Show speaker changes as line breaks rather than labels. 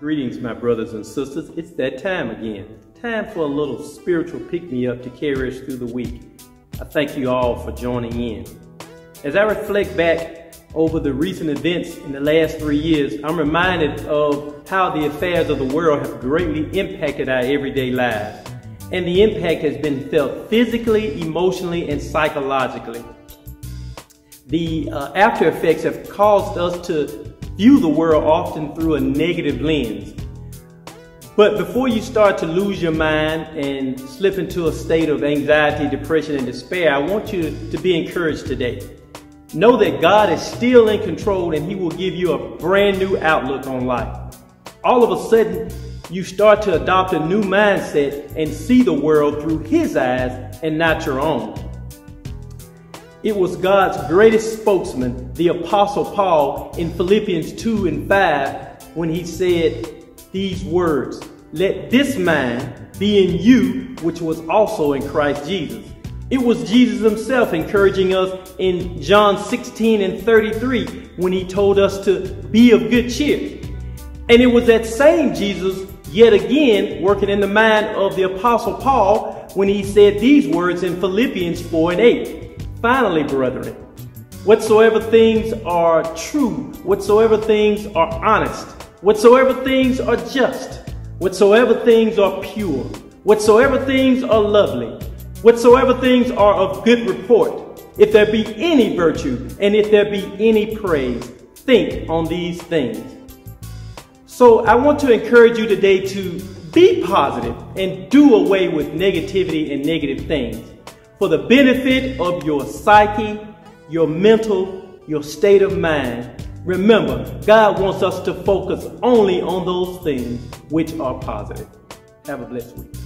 Greetings, my brothers and sisters. It's that time again. Time for a little spiritual pick me up to carry us through the week. I thank you all for joining in. As I reflect back over the recent events in the last three years, I'm reminded of how the affairs of the world have greatly impacted our everyday lives. And the impact has been felt physically, emotionally, and psychologically. The uh, after effects have caused us to view the world often through a negative lens. But before you start to lose your mind and slip into a state of anxiety, depression, and despair, I want you to be encouraged today. Know that God is still in control and He will give you a brand new outlook on life. All of a sudden, you start to adopt a new mindset and see the world through His eyes and not your own. It was God's greatest spokesman, the Apostle Paul, in Philippians 2 and 5, when he said these words Let this mind be in you, which was also in Christ Jesus. It was Jesus himself encouraging us in John 16 and 33 when he told us to be of good cheer. And it was that same Jesus yet again working in the mind of the Apostle Paul when he said these words in Philippians 4 and 8. Finally, brethren, whatsoever things are true, whatsoever things are honest, whatsoever things are just, whatsoever things are pure, whatsoever things are lovely, whatsoever things are of good report, if there be any virtue and if there be any praise, think on these things. So I want to encourage you today to be positive and do away with negativity and negative things for the benefit of your psyche, your mental, your state of mind. Remember, God wants us to focus only on those things which are positive. Have a blessed week.